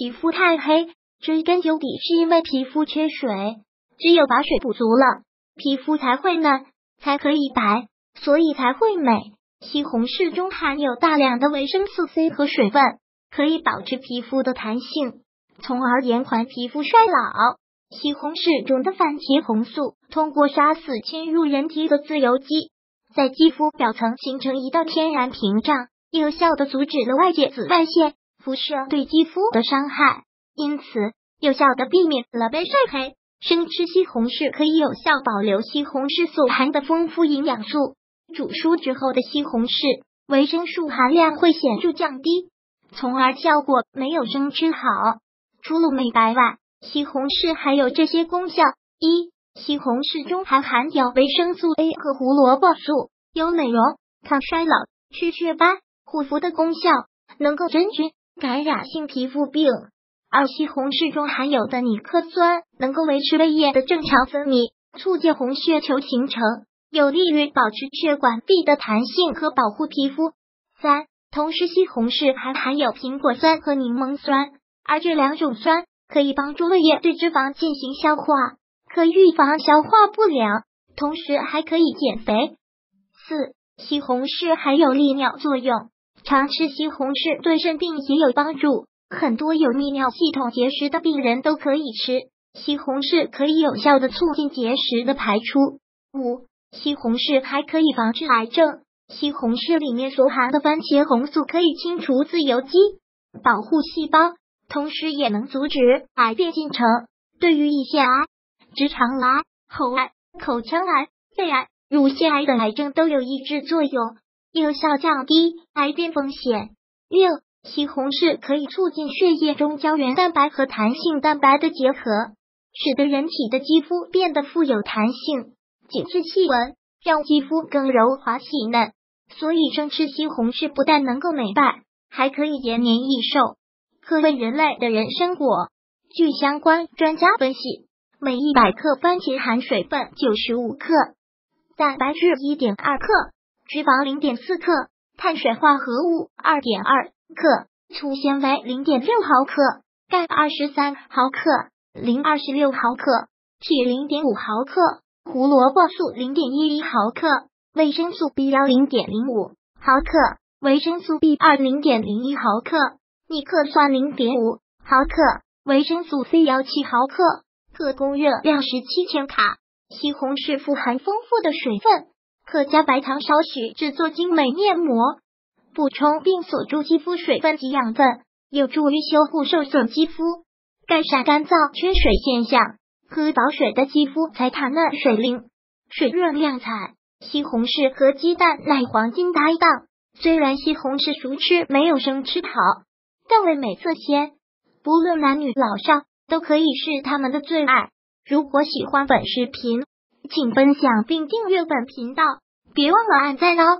皮肤太黑，追根究底是因为皮肤缺水，只有把水补足了，皮肤才会嫩，才可以白，所以才会美。西红柿中含有大量的维生素 C 和水分，可以保持皮肤的弹性，从而延缓皮肤衰老。西红柿中的番茄红素通过杀死侵入人体的自由基，在肌肤表层形成一道天然屏障，有效的阻止了外界紫外线辐射对肌肤的伤害，因此有效的避免了被晒黑。生吃西红柿可以有效保留西红柿所含的丰富营养素。煮熟之后的西红柿维生素含量会显著降低，从而效果没有生吃好。除了美白外，西红柿还有这些功效：一、西红柿中还含有维生素 A 和胡萝卜素，有美容、抗衰老、去雀斑、护肤的功效，能够真菌感染性皮肤病。而西红柿中含有的尼克酸能够维持胃液的正常分泌，促进红血球形成。有利于保持血管壁的弹性和保护皮肤。三，同时西红柿还含有苹果酸和柠檬酸，而这两种酸可以帮助胃液对脂肪进行消化，可预防消化不良，同时还可以减肥。四，西红柿还有利尿作用，常吃西红柿对肾病也有帮助，很多有泌尿系统结石的病人都可以吃西红柿，可以有效的促进结石的排出。五。西红柿还可以防治癌症。西红柿里面所含的番茄红素可以清除自由基，保护细胞，同时也能阻止癌变进程。对于胰腺癌、直肠癌、喉癌、口腔癌、肺癌、乳腺癌等癌症都有抑制作用，有效降低癌变风险。六，西红柿可以促进血液中胶原蛋白和弹性蛋白的结合，使得人体的肌肤变得富有弹性。紧致细纹，让肌肤更柔滑细嫩。所以生吃西红柿不但能够美白，还可以延年益寿，可谓人类的人参果。据相关专家分析，每一百克番茄含水分九十五克，蛋白质一点二克，脂肪零点四克，碳水化合物二点二克，粗纤维零点六毫克，钙二十三毫克，磷二十六毫克，铁零点五毫克。胡萝卜素零点一一毫克，维生素 B 幺零点零五毫克，维生素 B 二零点零一毫克，尼克酸零点五毫克，维生素 C 幺七毫克，可供热量十七千卡。西红柿富含丰富的水分，可加白糖少许制作精美面膜，补充并锁住肌肤水分及养分，有助于修复受损肌肤，改善干燥缺水现象。喝饱水的肌肤才弹嫩水灵、水润亮彩。西红柿和鸡蛋乃黄金搭档。虽然西红柿熟吃没有生吃好，但味美色鲜，不论男女老少都可以是他们的最爱。如果喜欢本视频，请分享并订阅本频道，别忘了按赞哦。